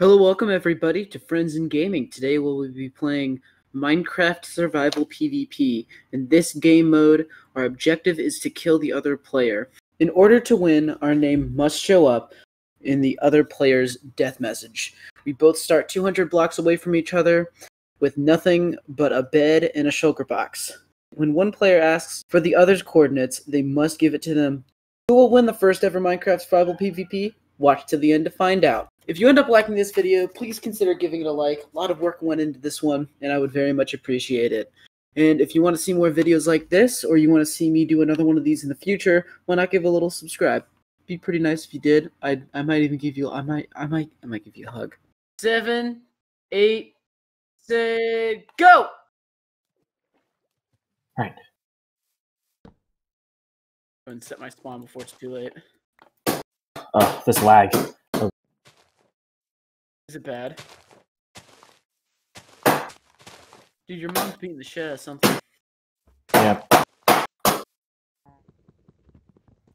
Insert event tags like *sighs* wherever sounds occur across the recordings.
Hello, welcome everybody to Friends in Gaming. Today we'll be playing Minecraft Survival PvP. In this game mode, our objective is to kill the other player. In order to win, our name must show up in the other player's death message. We both start 200 blocks away from each other with nothing but a bed and a shulker box. When one player asks for the other's coordinates, they must give it to them. Who will win the first ever Minecraft Survival PvP? Watch to the end to find out. If you end up liking this video, please consider giving it a like. A lot of work went into this one, and I would very much appreciate it. And if you want to see more videos like this, or you want to see me do another one of these in the future, why not give a little subscribe? Be pretty nice if you did. I I might even give you I might I might I might give you a hug. Seven, eight, six, go! Right. And set my spawn before it's too late. Oh, this lag. Is it bad? Dude, your mom's beating the shit out of something. Yeah.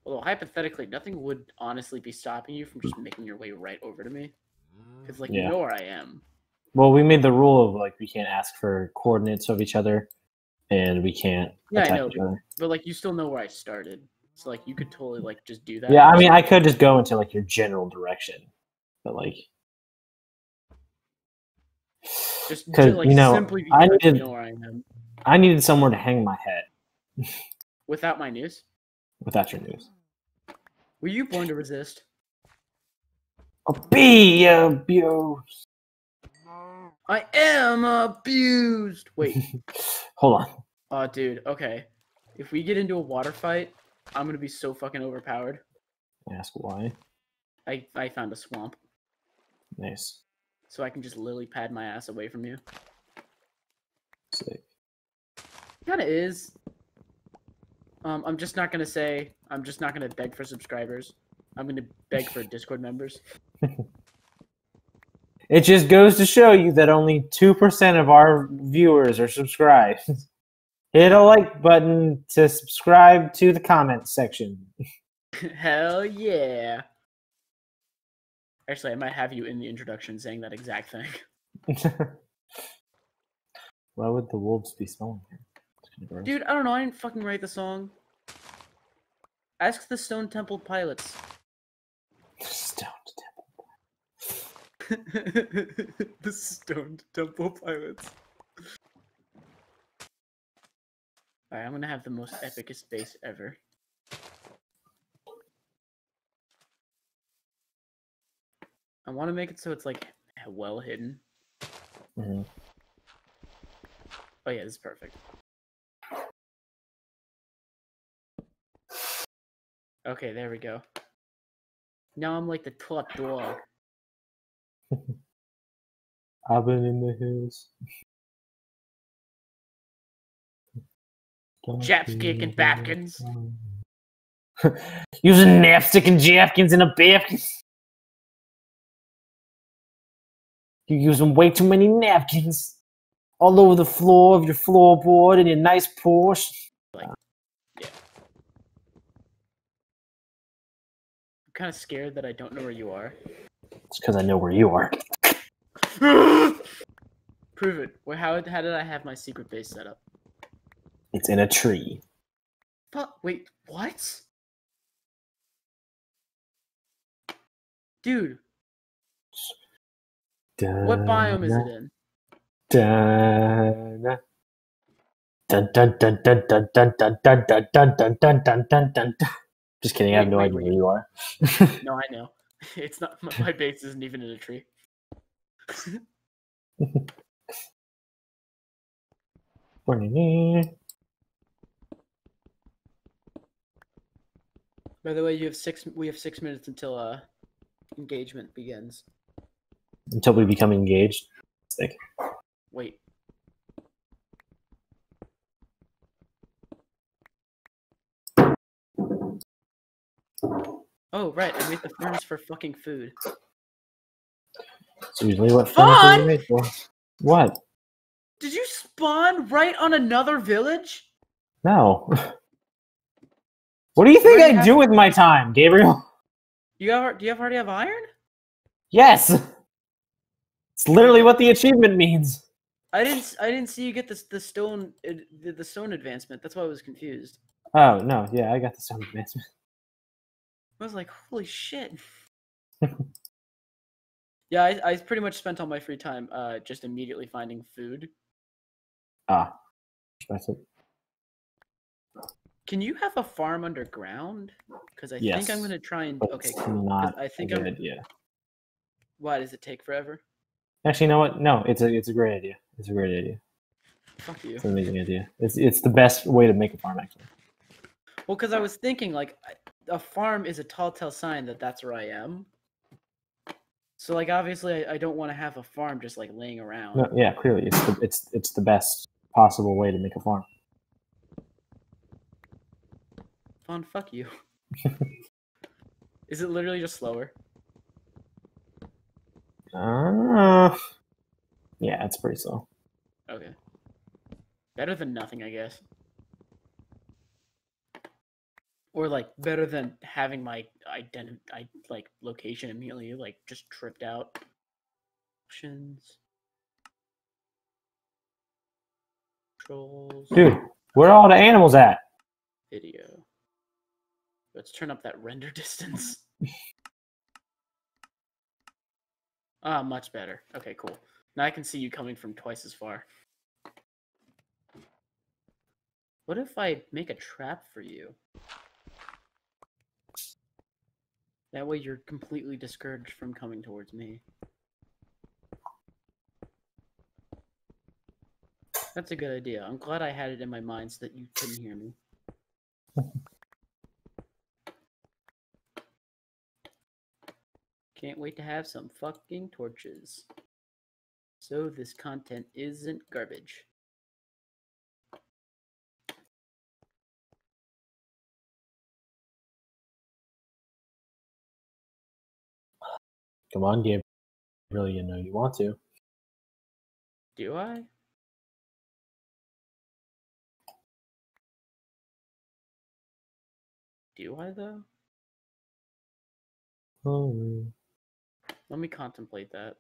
Although hypothetically, nothing would honestly be stopping you from just making your way right over to me. Because like you know where I am. Well, we made the rule of like we can't ask for coordinates of each other, and we can't Yeah, I know, each other. But like you still know where I started. So like you could totally like just do that. Yeah, I mean, I could just go into like your general direction, but like, just to, 'cause, like you know, simply I because needed- know where I am. I needed somewhere to hang my head Without my news. without your news. Were you born to resist? Be abused. I am abused. Wait. *laughs* Hold on. Oh, dude. Okay. If we get into a water fight, I'm gonna be so fucking overpowered. Ask why. I I found a swamp, Nice. So I can just lily pad my ass away from you. Sick. Kind of is. Um, I'm just not gonna say. I'm just not gonna beg for subscribers. I'm gonna beg for *laughs* Discord members. It just goes to show you that only two percent of our viewers are subscribed. *laughs* Hit a like button to subscribe to the comment section. *laughs* Hell yeah. Actually, I might have you in the introduction saying that exact thing. *laughs* Why would the wolves be smelling here? It's kinda gross. Dude, I don't know. I didn't fucking write the song. Ask the Stone Temple pilots. Stoned *laughs* the Stone Temple pilots. Alright, I'm gonna have the most epicest base ever. I want to make it so it's like well hidden. Mhm. Oh yeah, this is perfect. Okay, there we go. Now I'm like the top dog. *laughs* I've been in the hills. Japs kicking Bapkins. Using napstick and Japkins in a Bapkins. You're using way too many napkins. All over the floor of your floorboard in your nice Porsche. Yeah. I'm kind of scared that I don't know where you are. It's because I know where you are. *laughs* Prove it. Where? How? How did I have my secret base set up? It's in a tree. But Wait. What? Dude, what biome is it in? Dun, dun, dun, dun, dun, dun, dun, dun, dun, dun, dun, dun, dun, dun, dun, dun. Just kidding, I have no idea where you are. No, I know. It's not. My, my base isn't even in a tree. By the way, you have six. We have six minutes until uh engagement begins. Until we become engaged. Sick. Wait. Oh right, I made the furnace for fucking food. It's usually what furniture made for. What? Did you spawn right on another village? No. *laughs* What do you think I do with my time, Gabriel? You have? Do you have already have iron? Yes. It's literally what the achievement means. I didn't. I didn't see you get this the stone the, the stone advancement. That's why I was confused. Oh no, yeah, I got the stone advancement. I was like, holy shit. *laughs* yeah, I, I pretty much spent all my free time uh just immediately finding food. Ah, that's it. Can you have a farm underground? Because I think I'm gonna try and okay. cool. I think a I'm. good idea. Why does it take forever? Actually, you know what? No, it's a it's a great idea. It's a great idea. Fuck you. It's an amazing idea. It's it's the best way to make a farm actually. Well, because I was thinking like a farm is a tall tale sign that that's where I am. So like obviously I, I don't want to have a farm just like laying around. No, yeah, clearly it's the it's it's the best possible way to make a farm. Fun, fuck you. *laughs* is it literally just slower? Uh, yeah, it's pretty slow. Okay. Better than nothing, I guess. Or like better than having my identi- I like location immediately like just tripped out. Options. Controls. Dude, where are all the animals at? Video. Let's turn up that render distance. *laughs* ah, much better. Okay, cool. Now I can see you coming from twice as far. What if I make a trap for you? That way you're completely discouraged from coming towards me. That's a good idea. I'm glad I had it in my mind so that you couldn't hear me. Can't wait to have some fucking torches. So this content isn't garbage. Come on, Gabe. Really, you know you want to. Do I? Do I though? Oh, Let me contemplate that.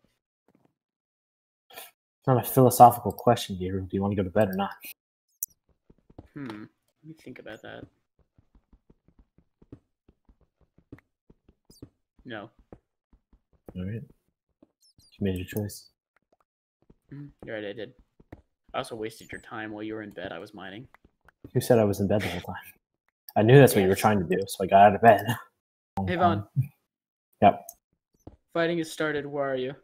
It's not a philosophical question, Gabriel. Do you want to go to bed or not? Hmm. Let me think about that. No. All right. You made your choice. Mhm, You're right, I did. I also wasted your time while you were in bed. I was mining. Who said I was in bed the whole time? I knew that's what you were trying to do, so I got out of bed. *laughs* Hey, Vaughn. Yep. Fighting has started. Where are you?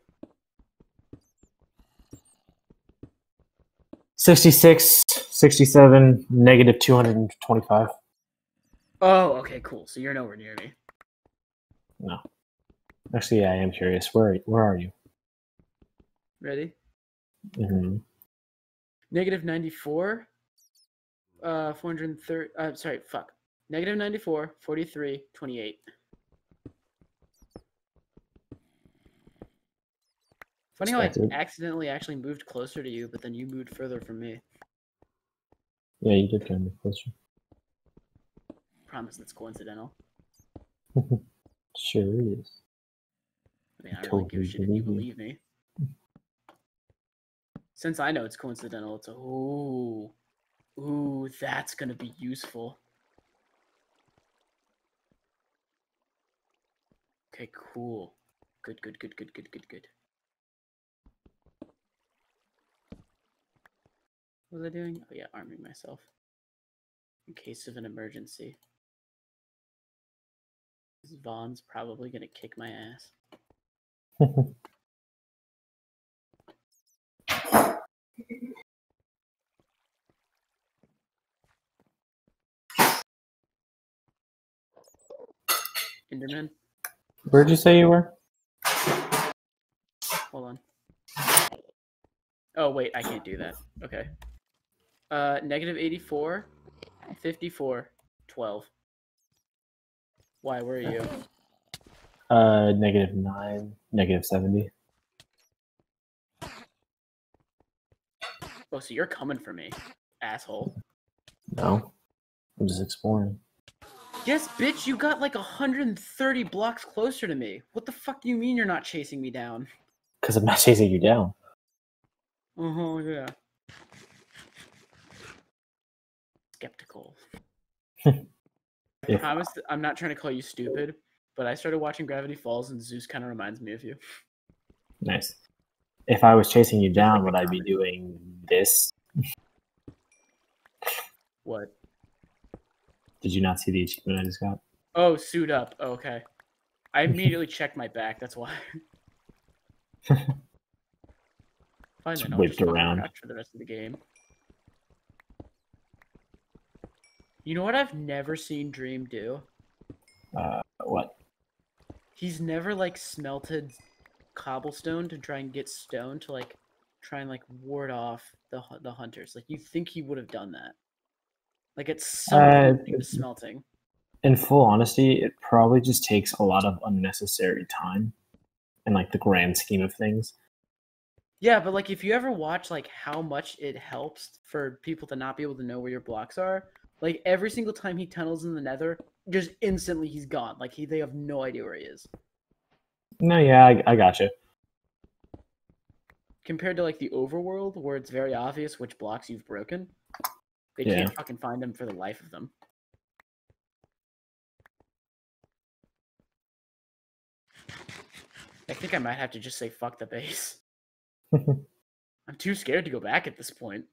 66, 67, negative 225. Oh, okay, cool. So you're nowhere near me. No. Actually, yeah, I am curious. Where, where are you? Ready? hmm Negative 94. Uh, 430. Uh, sorry, fuck. Negative 94, 43, 28. Funny how I accidentally actually moved closer to you, but then you moved further from me. Yeah, you did kind of move closer. Promise that's coincidental. *laughs* Sure it is. I mean, I don't really give a shit if you believe believe me. Since I know it's coincidental, it's a ooh, ooh, that's gonna be useful. Okay, cool. Good, good, good, good, good, good, good. Was I doing? Oh yeah, arming myself. In case of an emergency. This Vaughn's probably gonna kick my ass. *laughs* Enderman, Where'd you say you were? hold on. Oh wait, I can't do that. Okay. Uh, negative 84, 54, 12. Why, where are you? Uh, negative 9, negative 70. Oh, so you're coming for me, asshole. No. I'm just exploring. Yes, bitch, you got like 130 blocks closer to me. What the fuck do you mean you're not chasing me down? Because I'm not chasing you down. Oh yeah. Skeptical. I If- promise I'm not trying to call you stupid, but I started watching Gravity Falls and Soos kind of reminds me of you. Nice. If I was chasing you down, would I be doing this? What? Did you not see the achievement I just got? Oh, suit up. Oh, okay. I immediately checked my back. That's why. *laughs* Fine, then I'll whipped just around. around for the rest of the game. You know what I've never seen Dream do? Uh, what? He's never like smelted cobblestone to try and get stone to like try and like ward off the the hunters. Like you think he would have done that? Like it's some Uh, point he was smelting. In full honesty, it probably just takes a lot of unnecessary time in like the grand scheme of things. Yeah, but like if you ever watch like how much it helps for people to not be able to know where your blocks are, like every single time he tunnels in the nether, just instantly he's gone. Like he they have no idea where he is. No, yeah, I, I got you. Compared to like the overworld where it's very obvious which blocks you've broken. They Yeah. can't fucking find them for the life of them. I think I might have to just say fuck the base. *laughs* I'm too scared to go back at this point.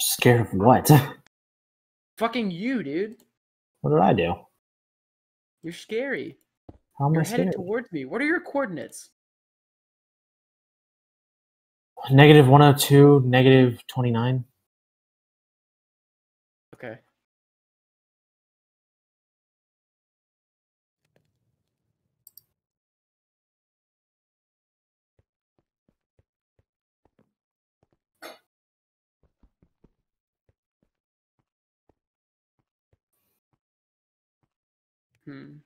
Scared of what? *laughs* Fucking you, dude. what did I do? You're scary. How am You're I headed scared? towards me. What are your coordinates? Negative 102, negative 29. Okay. Hmm.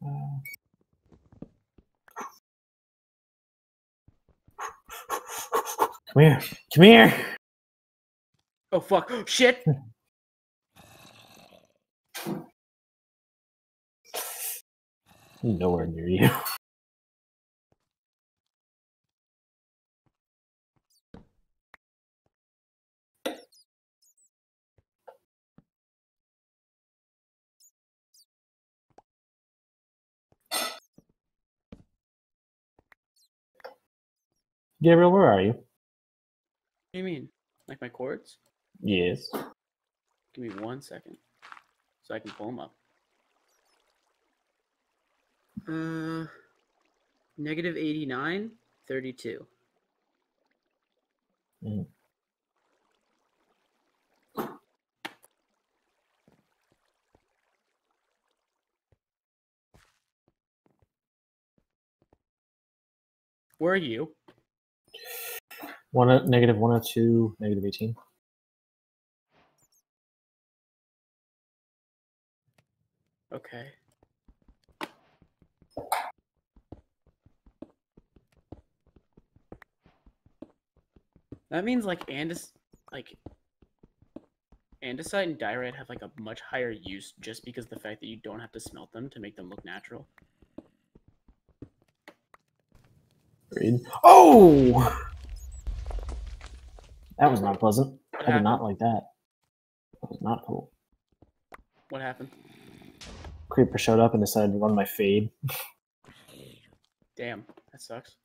Come here. Come here. Oh fuck! Shit! *laughs* Nowhere near you. Gabriel, where are you? What do you mean? Like my chords? Yes. Give me one second, so I can pull them up. Uh, negative 89, 32. Mm. Where are you? One negative 102, negative 18. Okay. That means like andis like andesite and diorite have like a much higher use just because the fact that you don't have to smelt them to make them look natural. Read. Oh! That was not pleasant. What I did not like that. That was not cool. What happened? Creeper showed up and decided to run my fade. Damn, that sucks.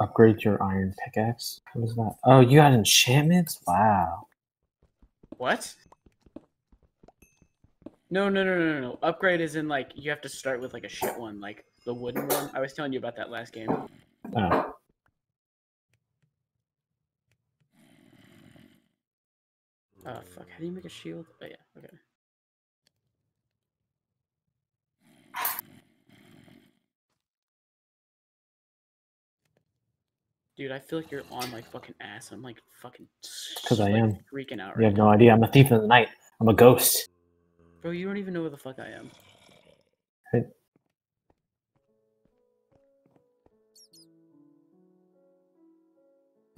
Upgrade your iron pickaxe. What is that? Oh, you got enchantments? Wow. What? No, no, no, no, no, no. Upgrade is in like you have to start with like a shit one. Like the wooden one. I was telling you about that last game. Oh. Oh fuck! How do you make a shield? Oh yeah. Okay. Dude, I feel like you're on my fucking ass. I'm like fucking. Because I like, am. freaking out You right have no idea. I'm a thief in the night. I'm a ghost. Bro, you don't even know where the fuck I am. Hey.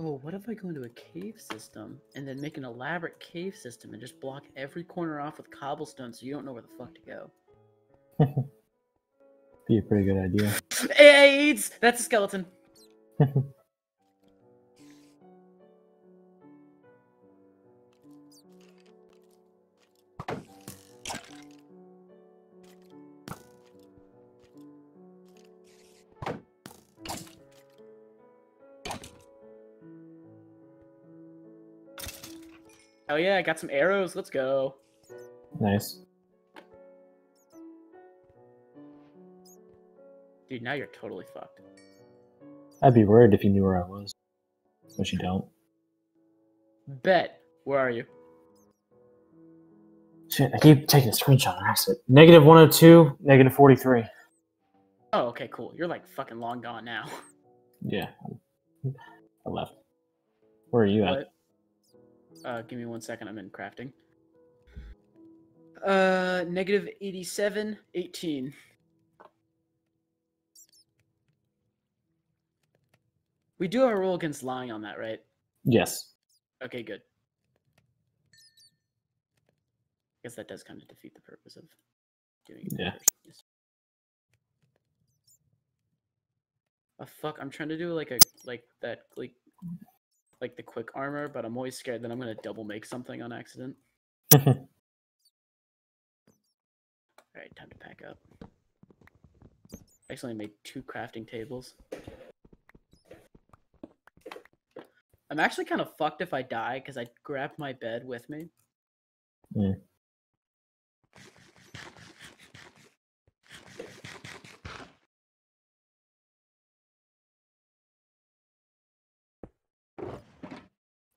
Oh, what if I go into a cave system and then make an elaborate cave system and just block every corner off with cobblestone so you don't know where the fuck to go? *laughs* Be a pretty good idea. *laughs* AIDS! That's a skeleton. *laughs* Oh yeah, I got some arrows. Let's go. nice. Dude, now you're totally fucked. I'd be worried if you knew where I was. But you don't. Bet. Where are you? Shit, I keep taking a screenshot on accident. Negative 102, negative 43. Oh, okay, cool. You're like fucking long gone now. *laughs* Yeah. I left. Where are you at? What? Uh, give me one second. I'm in crafting. Uh, negative 87, 18. We do have a rule against lying on that, right? Yes. Okay, good. I guess that does kind of defeat the purpose of doing it. Yeah. person, yes. Oh fuck! I'm trying to do like a like that like like the quick armor, but I'm always scared that I'm gonna double make something on accident. *laughs* All right, time to pack up. I accidentally made two crafting tables. I'm actually kind of fucked if I die because I grabbed my bed with me. Mm.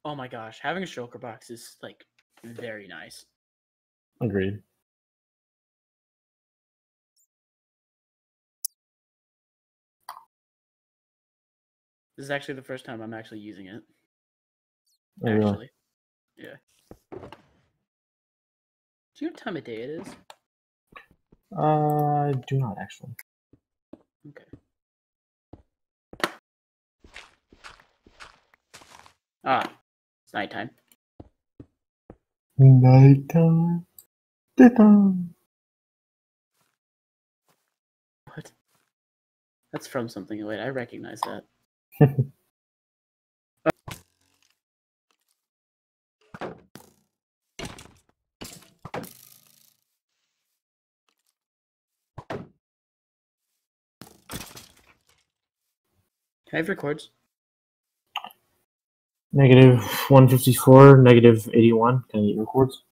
Oh my gosh, having a shulker box is like very nice. Agreed. This is actually the first time I'm actually using it. Oh, really? Actually, yeah. Do you know what time of day it is? Uh, I do not actually. Okay. Ah, nighttime. Nighttime. Nighttime. What? That's from something. Wait, I recognize that. *laughs* Have your chords? Negative 154, negative 81. Can I get your chords?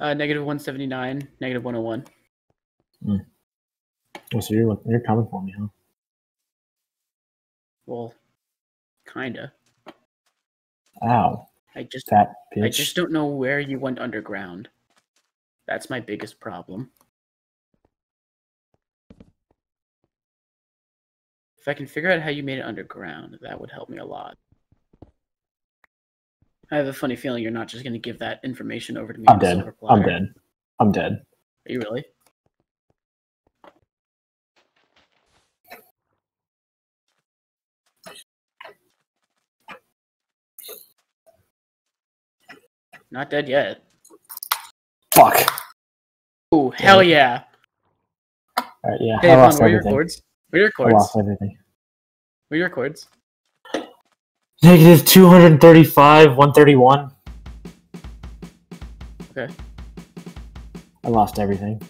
Uh, negative 179, negative 101. Oh, so you're, you're coming for me, huh? Well, kinda. Ow. I just bitch. I just don't know where you went underground. That's my biggest problem. If I can figure out how you made it underground, that would help me a lot. I have a funny feeling you're not just going to give that information over to me. I'm dead. I'm dead. I'm dead. Are you really? Not dead yet. Fuck. Oh, hell yeah. Alright, yeah. Hey, I Vaughn, lost where are your everything. chords? Where are your I lost everything. Where are your chords? Negative 235, 131. Okay. I lost everything.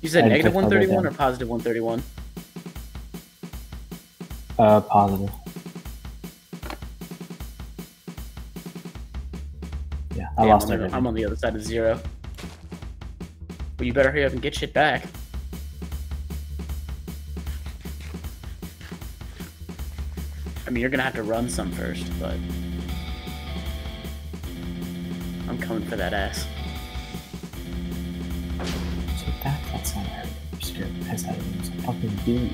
You said I negative took all that 131 or positive 131? Uh, positive. Yeah, I Damn, lost I'm, on the- everything. I'm on the other side of zero. Well, you better hurry up and get shit back. I mean, you're gonna have to run some first, but I'm coming for that ass. So that, that's not right. I'm scared the piss out of him. It's a fucking bee.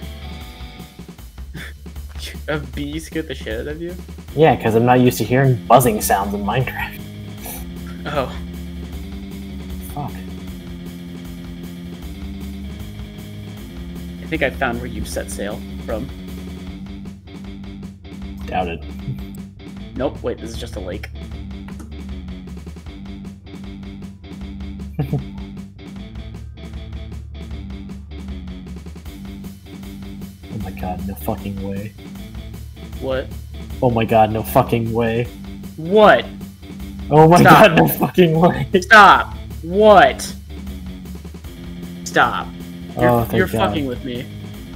*laughs* A bee scared the shit out of you? Yeah, because I'm not used to hearing buzzing sounds in Minecraft. Oh, Fuck. I think I found where you set sail from. Nope, wait, this is just a lake. *laughs* Oh my god, no fucking way. What? Oh my god, no fucking way. What? Oh my Stop. god, no fucking way. Stop! What? Stop. You're, Oh, you're God. fucking with me.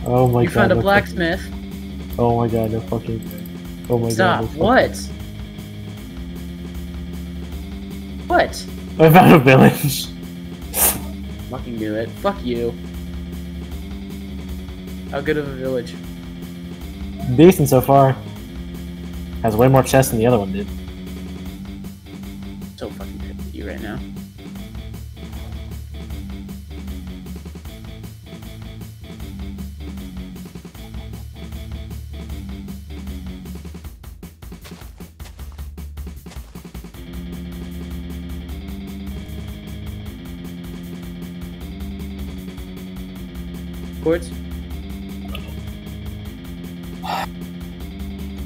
Oh my you god. found a no blacksmith. fucking- Oh my god, no fucking way. Oh my Stop. god. fucking- What? What? I found a village. Fucking do it. Fuck you. How good of a village? Decent so far. Has way more chests than the other one did.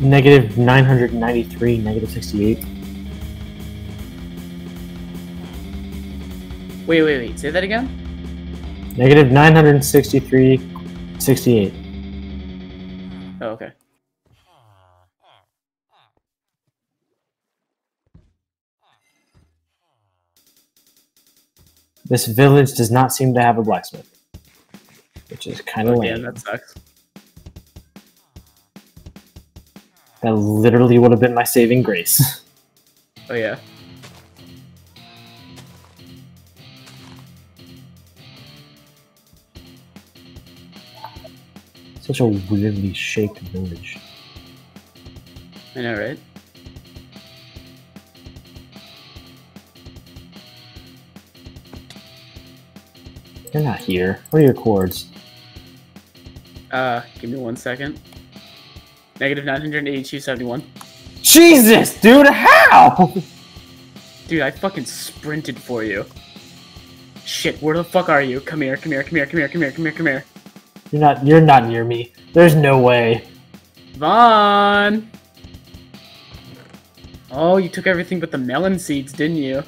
Negative 993, negative 68. Wait, wait, wait. Say that again? Negative 963, 68. Oh, okay. This village does not seem to have a blacksmith. Which is kind of Oh, lame. that sucks. That literally would have been my saving grace. *laughs* Oh, yeah. Such a weirdly shaped village. I know, right? You're not here. What are your chords? Uh, give me one second. Negative 982.71. Jesus, dude, how? Dude, I fucking sprinted for you. Shit, where the fuck are you? Come here, come here, come here, come here, come here, come here, come here. You're not. You're not near me. There's no way. Vaughn! Oh, you took everything but the melon seeds, didn't you?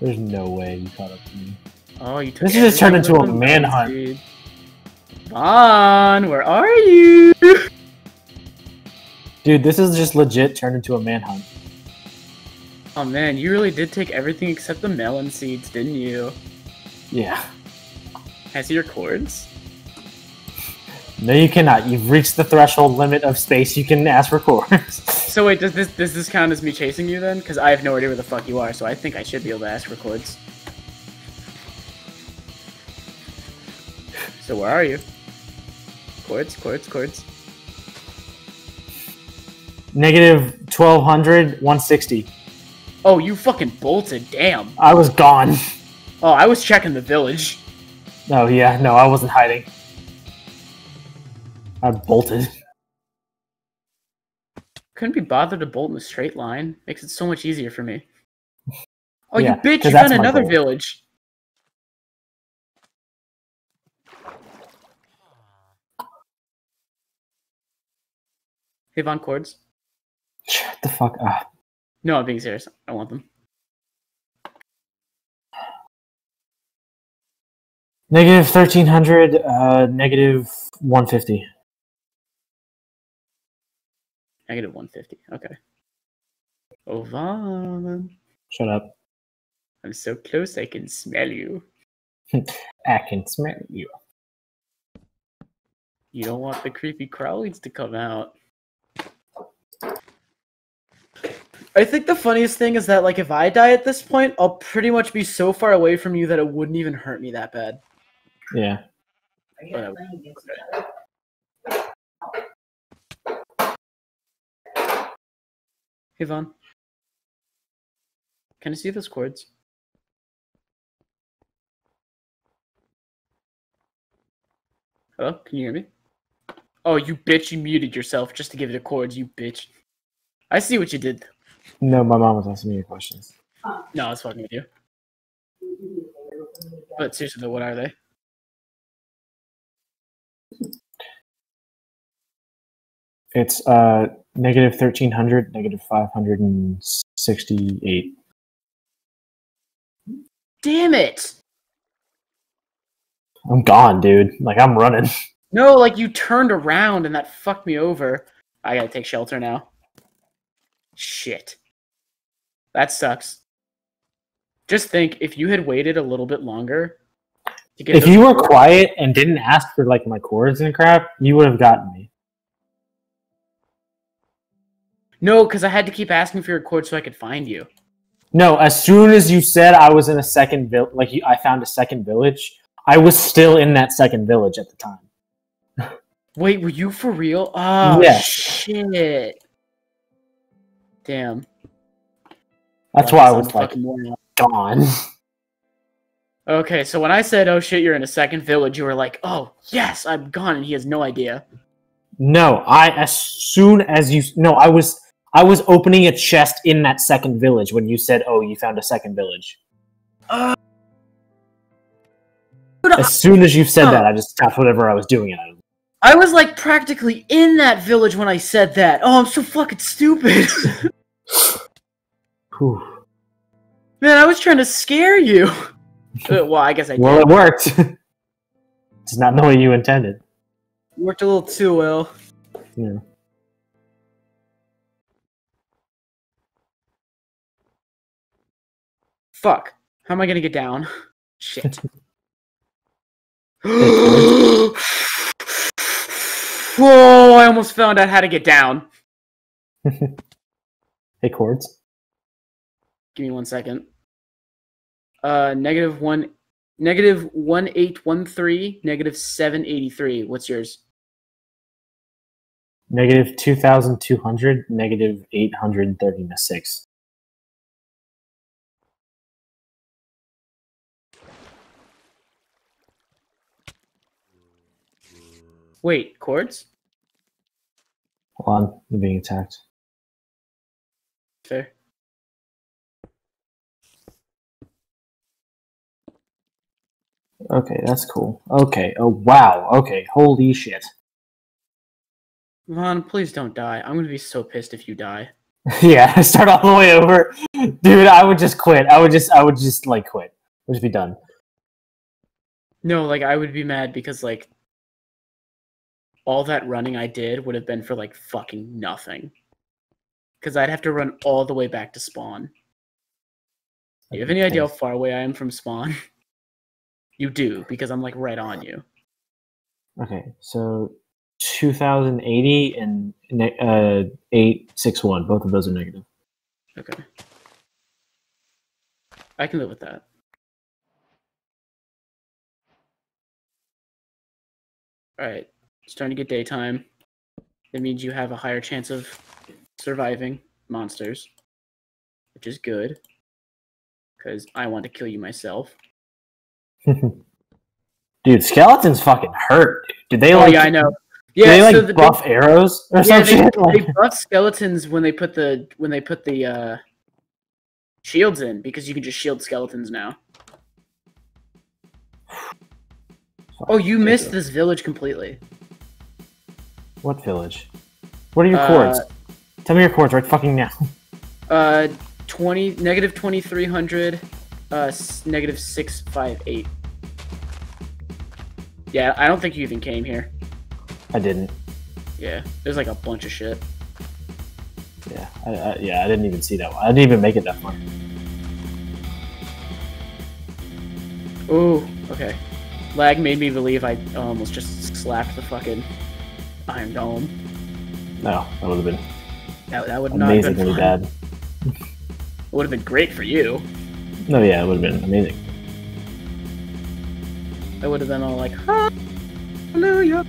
There's no way you caught up to me. Oh, you took This just turned into a manhunt. Vaughn, where are you? Dude, this is just legit turned into a manhunt. Oh man, you really did take everything except the melon seeds, didn't you? Yeah. Can I see your cords? No, you cannot. You've reached the threshold limit of space you can ask for chords. *laughs* So wait, does this does this count as me chasing you then? Because I have no idea where the fuck you are, so I think I should be able to ask for cords. So where are you? Cords, cords, cords. Negative 1200, 160. Oh, you fucking bolted, damn. I was gone. Oh, I was checking the village. Oh, yeah. No, I wasn't hiding. I bolted. Couldn't be bothered to bolt in a straight line. Makes it so much easier for me. Oh, Yeah, you bitch, you found another goal. village. Hey, Vaughn Cords. Shut the fuck up. No, I'm being serious. I want them. Negative 1300, uh, negative 150. Negative 150. Okay. Oh, Vaughn. Shut up. I'm so close I can smell you. *laughs* I can smell you. You don't want the creepy crawlies to come out. I think the funniest thing is that, like, if I die at this point, I'll pretty much be so far away from you that it wouldn't even hurt me that bad. Yeah. But I- Hey Vaughn. Can I see those chords? Hello? Can you hear me? Oh, you bitch, you muted yourself just to give it a chords, you bitch. I see what you did. No, my mom was asking me questions. No, I was fucking with you. But seriously though, what are they? It's uh negative thirteen hundred, negative five hundred and sixty-eight. Damn it! I'm gone, dude. Like I'm running. No, like you turned around and that fucked me over. I gotta take shelter now. Shit. That sucks. Just think if you had waited a little bit longer to get If you were quiet and didn't ask for like my chords and crap, you would have gotten me. No, because I had to keep asking for your chords so I could find you. No, as soon as you said I was in a second village, like you, I found a second village, I was still in that second village at the time. Wait, were you for real? Oh Yes. shit. Damn. That's why I was like gone. Okay, so when I said, "Oh shit, you're in a second village," you were like, "Oh yes, I'm gone," and he has no idea. No, I as soon as you no, I was I was opening a chest in that second village when you said, "Oh, you found a second village." Uh, As soon as you said Huh. that, I just stopped whatever I was doing. And I I was like practically in that village when I said that. Oh, I'm so fucking stupid. Whew. Man, I was trying to scare you. Uh, well, I guess I did. Well, it worked. *laughs* it's not the way you intended. Worked a little too well. Yeah. Fuck. How am I gonna get down? *laughs* Shit. *laughs* *gasps* Whoa! I almost found out how to get down. *laughs* Hey, chords. Give me one second. Uh, negative one, negative one eight one three, negative seven eighty three. What's yours? Negative two thousand two hundred. Negative eight hundred thirty-six. Wait, chords? Hold on, I'm being attacked. Fair. Okay, that's cool. Okay. Oh wow. Okay. Holy shit. Vaughn, please don't die. I'm gonna be so pissed if you die. *laughs* yeah, *laughs* start all the way over, dude. I would just quit. I would just, I would just like quit. I'd just be done. No, like I would be mad because like all that running I did would have been for like fucking nothing. Because I'd have to run all the way back to spawn. Do you have any idea how far away I am from spawn? *laughs* you do, because I'm like right on you. Okay, so 2080 and uh 861. Both of those are negative. Okay. I can live with that. Alright. Starting to get daytime. That means you have a higher chance of surviving monsters. Which is good. Because I want to kill you myself. *laughs* Dude, skeletons fucking hurt. dude. Did they oh like? yeah, I know. Yeah, they like so the, buff arrows or yeah, some they, they buff skeletons when they put the when they put the uh shields in because you can just shield skeletons now. *sighs* Oh, you missed this village completely. What village? What are your Uh, chords? Tell me your chords right fucking now. *laughs* Uh, twenty negative twenty three hundred, uh, negative six five eight. Yeah, I don't think you even came here. I didn't. Yeah, there's like a bunch of shit. Yeah, I, I, yeah, I didn't even see that one. I didn't even make it that far. Ooh, okay. Lag made me believe I almost just slapped the fucking Iron Dome. No, that would have been That, that would not have been amazingly fun. bad. *laughs* It would have been great for you. No, yeah, it would have been amazing. It would have been all like, hallelujah.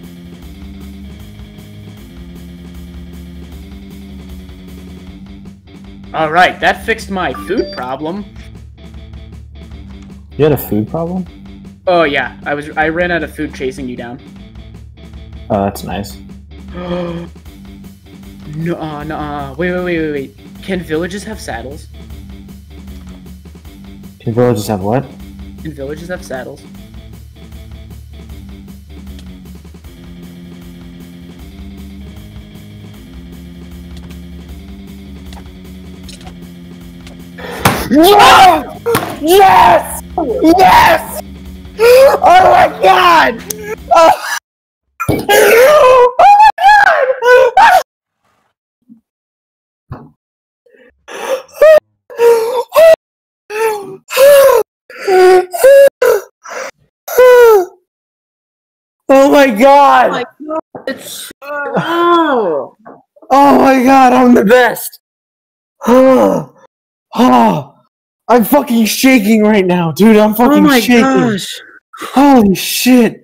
All right, that fixed my food problem. You had a food problem? Oh yeah, I was I ran out of food chasing you down. Oh, that's nice. No, uh, no, uh, wait, wait, wait, wait, wait. Can villages have saddles? Can villages have what? Can villages have saddles? Yes! Yes! Yes! Oh my god! Oh, oh my god! Oh my god! god, oh. Oh my god, I'm the best! Oh, oh, I'm fucking shaking right now, dude. I'm oh fucking Oh my shaking. gosh. Holy shit!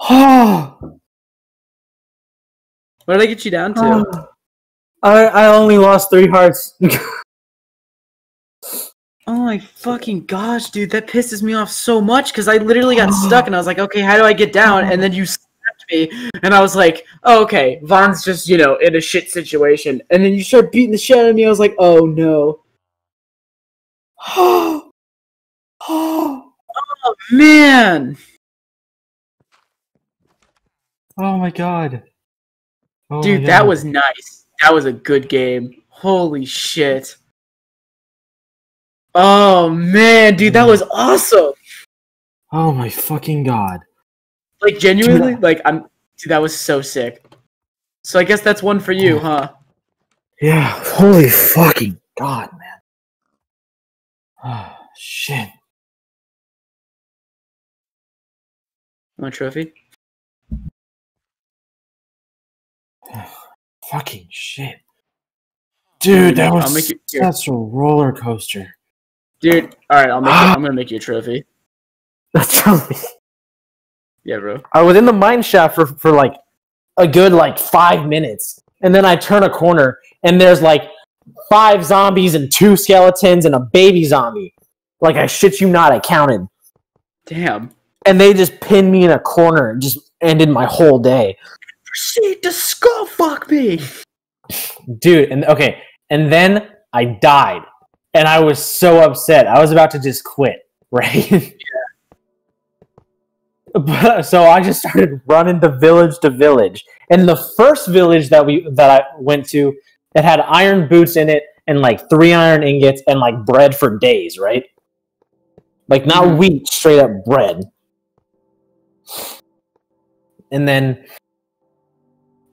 Oh, What did I get you down to? oh. *sighs* I I only lost three hearts. *laughs* Oh my fucking gosh, dude, that pisses me off so much because I literally got stuck *gasps* and I was like, okay, how do I get down? And then you me, and I was like, oh, okay, Vaughn's just, you know, in a shit situation. And then you start beating the shit out of me. I was like, oh no. oh, *gasps* oh, Oh man. oh my god. Oh my Dude, that was nice. That was a good game. Holy shit. Oh man, dude, that mm. was awesome. Oh my fucking god. Like genuinely, like I'm dude, that was so sick. So I guess that's one for you, huh? Yeah, holy fucking god, man. Oh, shit. Want a trophy? *sighs* Fucking shit. Dude, that I'll was make you- here. such a roller coaster. Dude, alright, I'll make you, ah. I'm gonna make you a trophy. *laughs* That's something. Yeah, bro. I was in the mine shaft for, for like a good like five minutes. And then I turn a corner and there's like five zombies and two skeletons and a baby zombie. Like I shit you not, I counted. Damn. And they just pinned me in a corner and just ended my whole day. Proceed to skull fuck me. Dude, and okay. And then I died. And I was so upset. I was about to just quit, *laughs* right? Yeah. But, *laughs* so I just started running the village to village. And the first village that we that I went to, it had iron boots in it and like three iron ingots and like bread for days, right? Like not Mhm. wheat, straight up bread. And then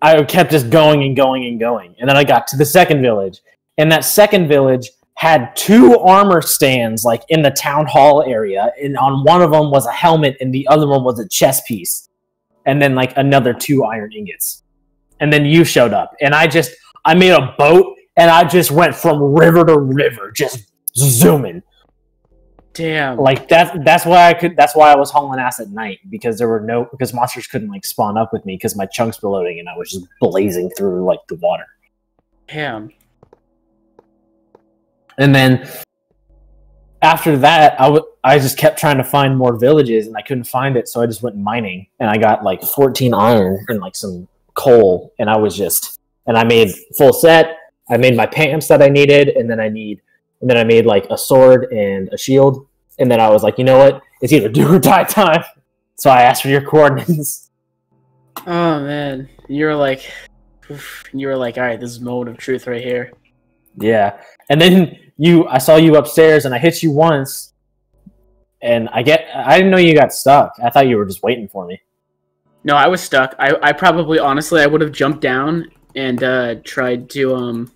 I kept just going and going and going. And then I got to the second village. And that second village had two armor stands like in the town hall area. And on one of them was a helmet and the other one was a chess piece. And then like another two iron ingots. And then you showed up. And I just I made a boat and I just went from river to river, just zooming. Damn. Like that's that's why I could that's why I was hauling ass at night because there were no because monsters couldn't like spawn up with me because my chunks were loading and I was just blazing through like the water. Damn. And then after that, I w- I just kept trying to find more villages and I couldn't find it, so I just went mining and I got like 14 iron and like some coal and I was just and I made full set. I made my pants that I needed and then I need and then I made like a sword and a shield and then I was like, you know what? It's either *laughs* do or die time. So I asked for your coordinates. *laughs* Oh man. You were like you were like, alright, this is moment of truth right here. Yeah. And then you I saw you upstairs and I hit you once and I get I didn't know you got stuck. I thought you were just waiting for me. No, I was stuck. I, I probably honestly I would have jumped down and uh tried to um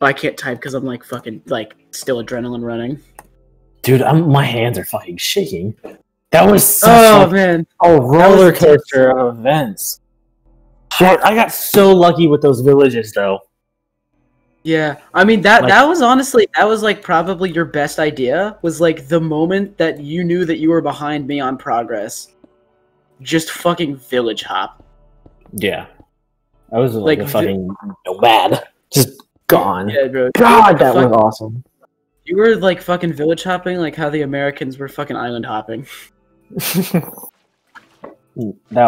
I can't type because I'm like fucking like still adrenaline running. Dude, I'm, my hands are fucking shaking. That was such Oh a, man. a roller coaster of events. Shit, I got so lucky with those villages though. Yeah. I mean that Like- that was honestly that was like probably your best idea was like the moment that you knew that you were behind me on progress. Just fucking village hop. Yeah. I was like, Like, a vi- fucking nomad. Just gone. Yeah, bro. God, that Fuck- was awesome. You were like fucking village hopping, like how the Americans were fucking island hopping. *laughs* that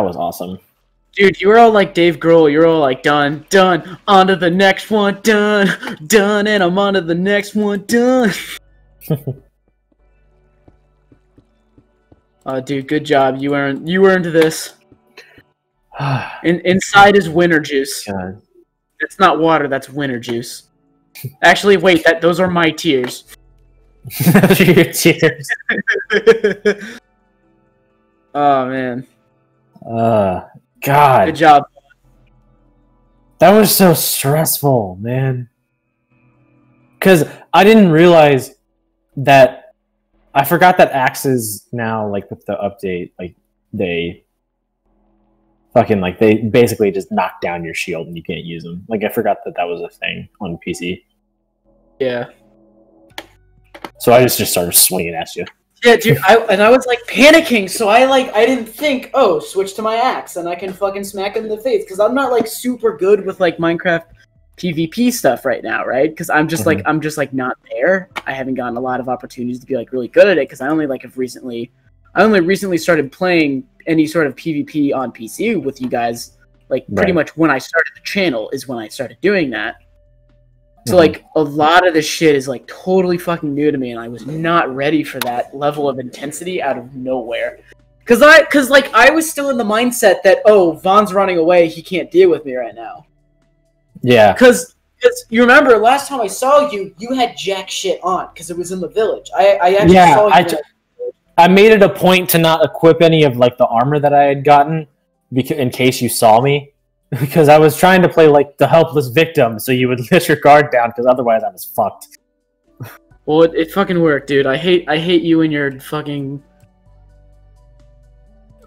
was awesome. Dude, you were all like Dave Grohl. You're all like done, done, on to the next one, done, done, and I'm on to the next one, done. Oh, *laughs* dude, good job. You earned you earned this. *sighs* In, inside is winter juice. It's not water. That's winter juice. Actually, wait. That those are my tears. *laughs* Your tears. *laughs* oh man, Uh, good job. that was so stressful, man. Because I didn't realize that I forgot that axes now, like with the update, like they fucking like they basically just knock down your shield and you can't use them. Like I forgot that that was a thing on PC, Yeah, so I just just started swinging at you. Yeah, dude. I and I was like panicking, so I like I didn't think, oh, switch to my axe and I can fucking smack him in the face because I'm not like super good with like Minecraft PvP stuff right now, right? Because I'm just like mm-hmm. I'm just like not there. I haven't gotten a lot of opportunities to be like really good at it because I only like have recently, I only recently started playing any sort of PvP on PC with you guys. Like pretty much when I started the channel is when I started doing that. So Mhm. like a lot of this shit is like totally fucking new to me, and I was not ready for that level of intensity out of nowhere. Cause I, cause like I was still in the mindset that oh Vaughn's running away, he can't deal with me right now. Yeah, Cause, cause you remember last time I saw you, you had jack shit on because it was in the village. I, I actually Yeah, saw you. I a- I made it a point to not equip any of like the armor that I had gotten, because in case you saw me, because I was trying to play like the helpless victim, so you would *laughs* let your guard down, because otherwise I was fucked. well, it, it fucking worked, dude. I hate, I hate you and your fucking,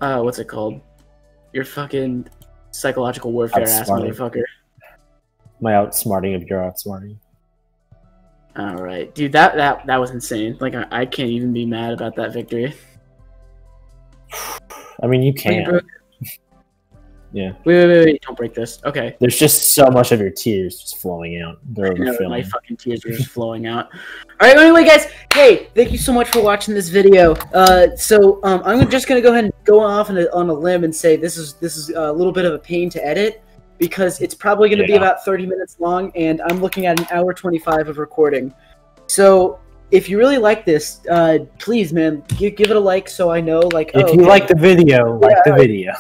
uh, what's it called? Your fucking psychological warfare ass motherfucker. My outsmarting of your outsmarting. All right, dude. That that that was insane. Like I, I can't even be mad about that victory. *sighs* I mean, you Wait, can. bro- Yeah. Wait, wait, wait, wait! Don't break this. Okay. There's just so much of your tears just flowing out. They're overfilling. my fucking tears are just *laughs* flowing out. All right, anyway, guys. Hey, thank you so much for watching this video. Uh, so um, I'm just gonna go ahead and go off on a, on a limb and say this is this is a little bit of a pain to edit because it's probably gonna be about 30 minutes long, and I'm looking at an hour 25 of recording. So if you really like this, uh, please, man, give, give it a like so I know. Like, if oh, you okay, like the video, like the video.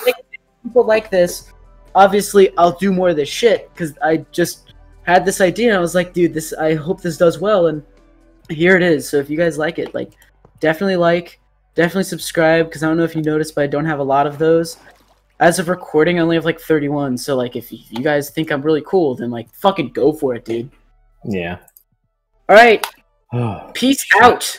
People like this, obviously I'll do more of this shit because I just had this idea and I was like, dude, this I hope this does well and here it is. So if you guys like it, like definitely like, definitely subscribe because I don't know if you noticed, but I don't have a lot of those. As of recording, I only have like 31. So like, if you guys think I'm really cool, then like fucking go for it, dude. Yeah. All right, *sighs* peace out.